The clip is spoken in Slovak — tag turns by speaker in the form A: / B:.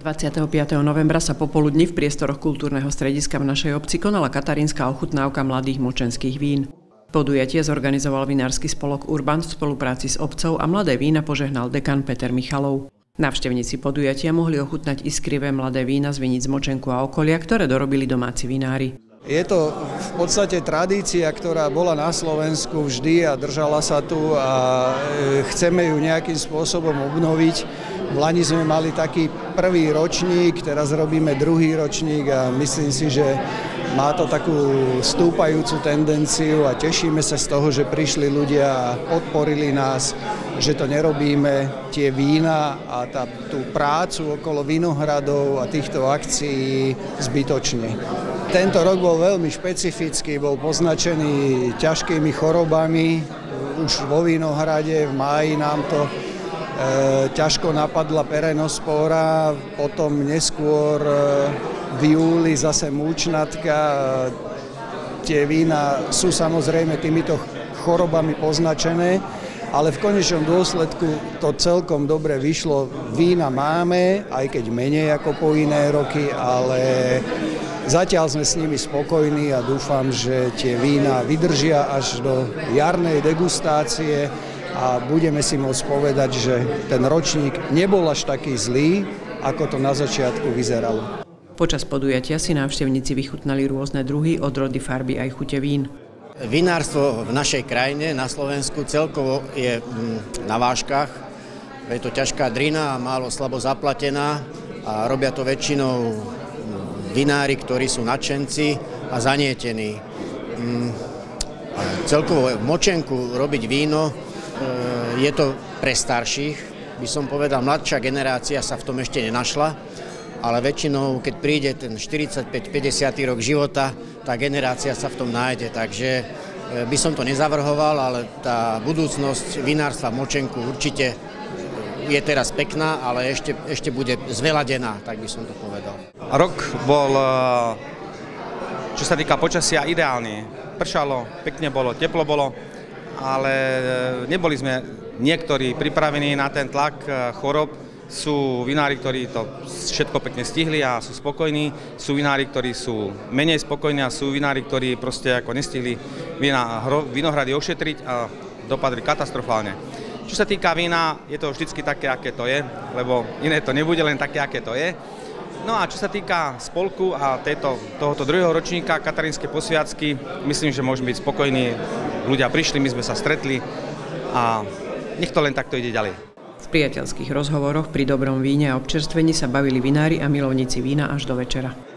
A: 25. novembra sa popoludní v priestoroch kultúrneho strediska v našej obci konala katarínska ochutnávka mladých močenských vín. Podujatie zorganizoval vinársky spolok Urban v spolupráci s obcov a mladé vína požehnal dekan Peter Michalov. Návštevníci podujatia mohli ochutnať iskrivé mladé vína z vinic Močenku a okolia, ktoré dorobili domáci vinári.
B: Je to v podstate tradícia, ktorá bola na Slovensku vždy a držala sa tu a e, chceme ju nejakým spôsobom obnoviť. V Lani sme mali taký prvý ročník, teraz robíme druhý ročník a myslím si, že má to takú stúpajúcu tendenciu a tešíme sa z toho, že prišli ľudia a podporili nás, že to nerobíme, tie vína a tá, tú prácu okolo vinohradov a týchto akcií zbytočne. Tento rok bol veľmi špecifický, bol poznačený ťažkými chorobami. Už vo Vinohrade v máji nám to ťažko napadla perenospora, potom neskôr e, v júli zase múčnatka. Tie vína sú samozrejme týmito chorobami poznačené, ale v konečnom dôsledku to celkom dobre vyšlo. Vína máme, aj keď menej ako po iné roky, ale Zatiaľ sme s nimi spokojní a dúfam, že tie vína vydržia až do jarnej degustácie a budeme si môcť povedať, že ten ročník nebol až taký zlý, ako to na začiatku vyzeralo.
A: Počas podujatia si návštevníci vychutnali rôzne druhy, odrody, farby aj chute vín.
C: Vinárstvo v našej krajine, na Slovensku, celkovo je mm, na váškach. Je to ťažká drina málo slabo zaplatená a robia to väčšinou vinári, ktorí sú nadšenci a zanietení. Mm, celkovo v Močenku robiť víno je to pre starších, by som povedal, mladšia generácia sa v tom ešte nenašla, ale väčšinou, keď príde ten 45-50 rok života, tá generácia sa v tom nájde, takže e, by som to nezavrhoval, ale tá budúcnosť vinárstva Močenku určite je teraz pekná, ale ešte, ešte bude zveladená, tak by som to povedal.
D: Rok bol, eh, čo sa týka počasia, ideálny. Pršalo, pekne bolo, teplo bolo, ale eh, neboli sme niektorí pripravení na ten tlak eh, chorob. Sú vinári, ktorí to všetko pekne stihli a sú spokojní. Sú vinári, ktorí sú menej spokojní a sú vinári, ktorí proste ako nestihli vinohrady ošetriť a dopadli katastrofálne. Čo sa týka vína, je to vždycky také, aké to je, lebo iné to nebude len také, aké to je. No a čo sa týka spolku a tejto, tohoto druhého ročníka Katarínskej posviacky, myslím, že môžeme byť spokojní. Ľudia prišli, my sme sa stretli a nech to len takto ide ďalej.
A: V priateľských rozhovoroch pri dobrom víne a občerstvení sa bavili vinári a milovníci vína až do večera.